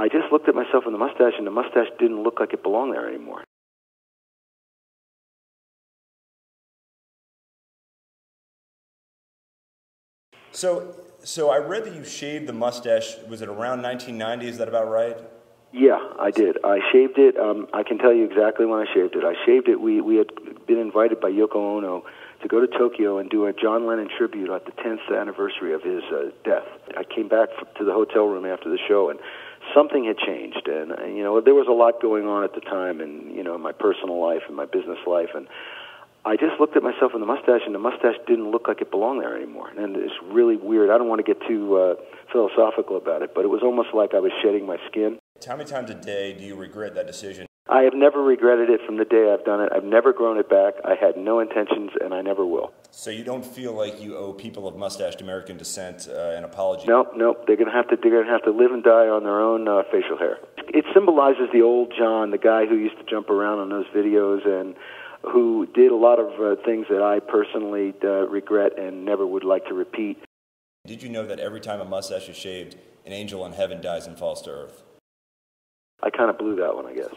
I just looked at myself in the mustache, and the mustache didn't look like it belonged there anymore. So, so I read that you shaved the mustache. Was it around 1990? Is that about right? Yeah, I did. I shaved it. Um, I can tell you exactly when I shaved it. I shaved it. We we had been invited by Yoko Ono to go to Tokyo and do a John Lennon tribute at the 10th anniversary of his uh, death. I came back to the hotel room after the show, and something had changed. And uh, you know, there was a lot going on at the time, and you know, in my personal life and my business life, and I just looked at myself in the mustache, and the mustache didn't look like it belonged there anymore. And it's really weird. I don't want to get too uh, philosophical about it, but it was almost like I was shedding my skin. How many times a day do you regret that decision? I have never regretted it from the day I've done it. I've never grown it back. I had no intentions, and I never will. So you don't feel like you owe people of mustached American descent uh, an apology? Nope, nope. They're gonna have to. They're gonna have to live and die on their own uh, facial hair. It symbolizes the old John, the guy who used to jump around on those videos and who did a lot of uh, things that I personally uh, regret and never would like to repeat. Did you know that every time a mustache is shaved, an angel in heaven dies and falls to earth? I kind of blew that one, I guess.